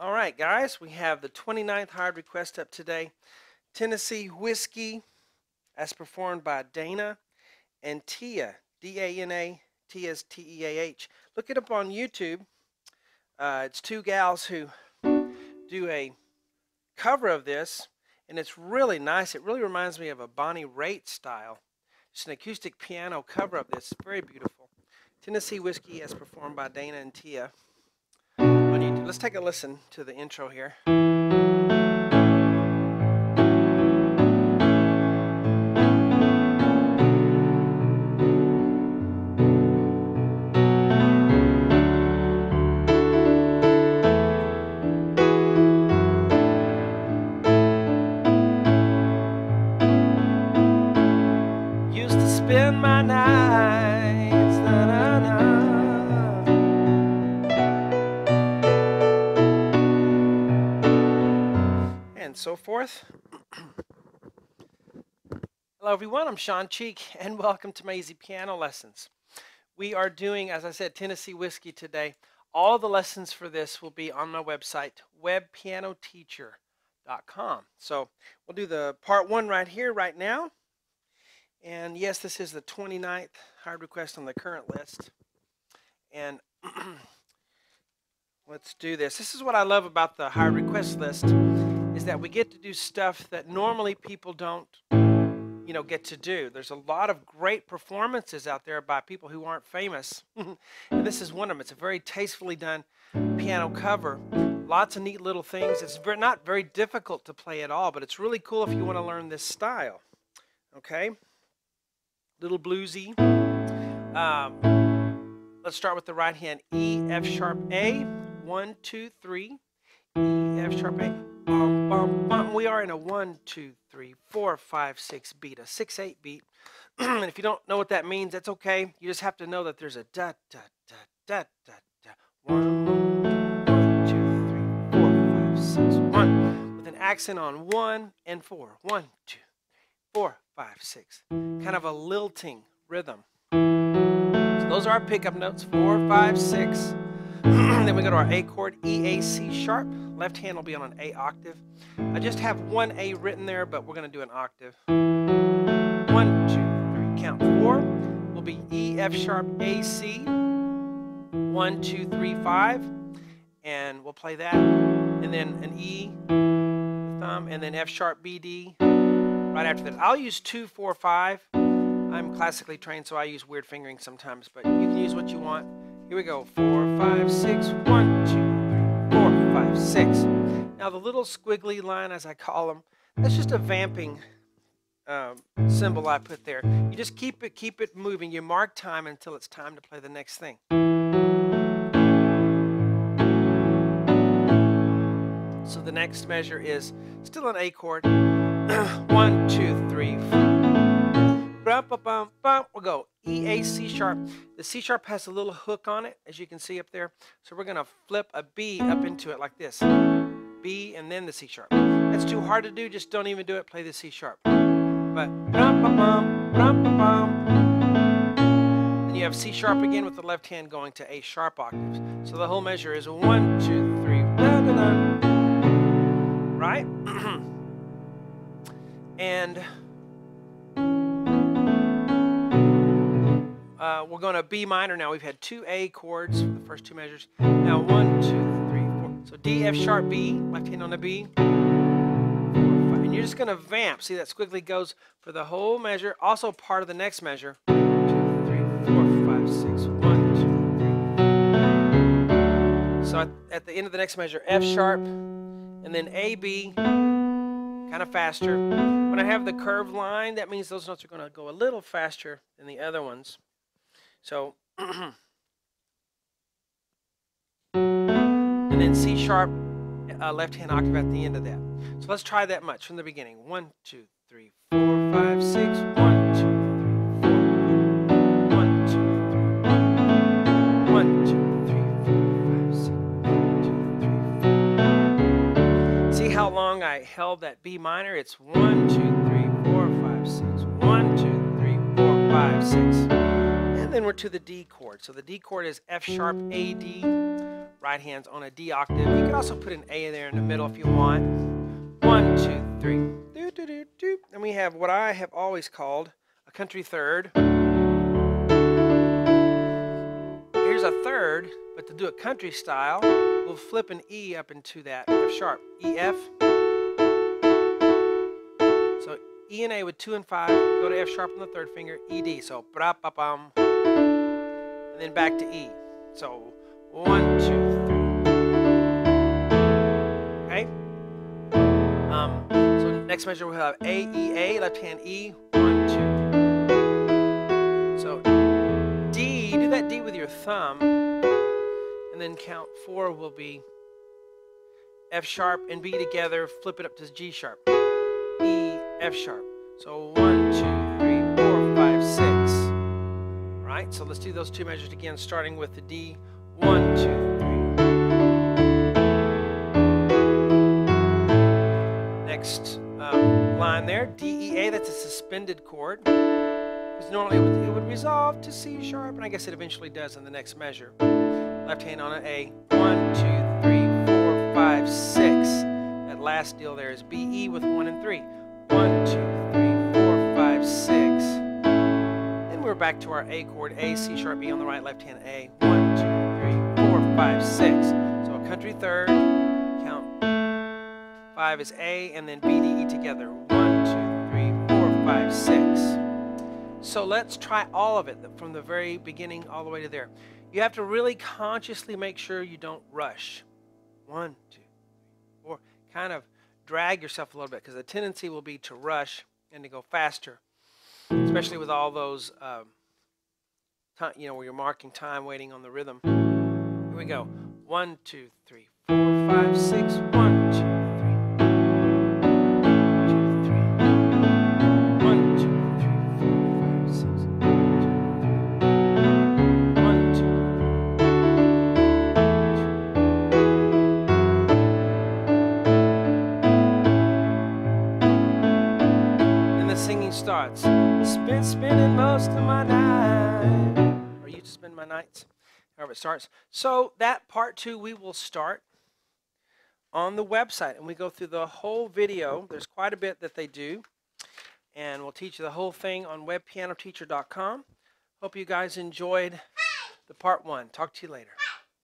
All right, guys, we have the 29th hard request up today. Tennessee Whiskey, as performed by Dana and Tia, D-A-N-A, T-S-T-E-A-H. Look it up on YouTube. Uh, it's two gals who do a cover of this, and it's really nice. It really reminds me of a Bonnie Raitt style. It's an acoustic piano cover of this. Very beautiful. Tennessee Whiskey as performed by Dana and Tia. Let's take a listen to the intro here. And so forth. Hello everyone, I'm Shawn Cheek and welcome to my Easy Piano Lessons. We are doing, as I said, Tennessee Whiskey today. All the lessons for this will be on my website, webpianoteacher.com. So we'll do the part one right here, right now. And yes, this is the 29th hard request on the current list. And let's do this. This is what I love about the hard request list is that we get to do stuff that normally people don't you know get to do. There's a lot of great performances out there by people who aren't famous. and this is one of them. It's a very tastefully done piano cover. Lots of neat little things. It's very, not very difficult to play at all, but it's really cool if you want to learn this style. Okay? Little bluesy. Um, let's start with the right hand. E, F sharp, A. One, two, three. E, F sharp, A. Bum, bum, bum. We are in a one, two, three, four, five, six beat, a six, eight beat. and if you don't know what that means, that's okay. You just have to know that there's a da, da, da, da, da, da. One, two, three, four, five, six, one. With an accent on one and four. One, two, four, five, six. Kind of a lilting rhythm. So those are our pickup notes, four, five, six. then we go to our A chord, E, A, C sharp. Left hand will be on an A octave. I just have one A written there, but we're going to do an octave. One, two, three, count. Four will be E, F sharp, A, C. One, two, three, five. And we'll play that. And then an E, thumb, and then F sharp, B, D. Right after that. I'll use two, four, five. I'm classically trained, so I use weird fingering sometimes, but you can use what you want. Here we go. Four, five, six. One, two, five, six. Now the little squiggly line, as I call them, that's just a vamping um, symbol I put there. You just keep it, keep it moving. You mark time until it's time to play the next thing. So the next measure is still an A chord. One, two, three, four. We'll go E, A, C sharp. The C sharp has a little hook on it, as you can see up there. So we're going to flip a B up into it like this. B and then the C sharp. That's too hard to do. Just don't even do it. Play the C sharp. But. Then you have C sharp again with the left hand going to A sharp octaves. So the whole measure is one, two, three, right? and Uh, we're going to B minor now. We've had two A chords for the first two measures. Now one, two, three, four. So D, F sharp, B, left hand on the B. Four, five. And you're just going to vamp. See that squiggly goes for the whole measure. Also part of the next measure. Two, three, four, five, six. One, two, three. So at, at the end of the next measure, F sharp, and then A, B, kind of faster. When I have the curved line, that means those notes are going to go a little faster than the other ones. So, and then C sharp, uh, left hand octave at the end of that. So let's try that much from the beginning. One, two, three, four, five, six. One, two, three, four. One, two, three. One, two, three, four, five, six. One, two, three, four. See how long I held that B minor? It's one, two, three, four, five, six. One, two, three, four, five, six. And then we're to the D chord. So the D chord is F sharp, A, D. right hand's on a D octave. You can also put an A in there in the middle if you want. One, two, three. Do, do, do, do. And we have what I have always called a country third. Here's a third, but to do it country style, we'll flip an E up into that F sharp. E, F. So E and A with two and five, go to F sharp on the third finger, E, D. So, bra, ba. Then back to E. So, one, two, three. Okay? Um, so next measure we'll have A, E, A, left hand E, one, two. So D, do that D with your thumb, and then count four will be F sharp and B together, flip it up to G sharp, E, F sharp. So one, two, right, so let's do those two measures again, starting with the D. One, two, three. Next um, line there, D, E, A, that's a suspended chord. Because normally it would, it would resolve to C sharp, and I guess it eventually does in the next measure. Left hand on an A. One, two, three, four, five, six. That last deal there is B, E with one and three. One, two, back to our A chord, A, C sharp, B on the right, left hand A. One, two, three, four, five, six. So a country third, count five is A, and then B, D, E together. One, two, three, four, five, six. So let's try all of it from the very beginning all the way to there. You have to really consciously make sure you don't rush. One, two, four. Kind of drag yourself a little bit because the tendency will be to rush and to go faster, especially with all those, um, you know, where you're marking time, waiting on the rhythm. Here we go. One, two, three, four, five, six. One, two, three. Two, three. One, two, three, four, five, six. One, two, And the singing starts. Spin, spinning most of my night. Or you spend my nights. However it starts. So that part two we will start on the website and we go through the whole video. There's quite a bit that they do. And we'll teach you the whole thing on webpianoteacher.com. Hope you guys enjoyed the part one. Talk to you later.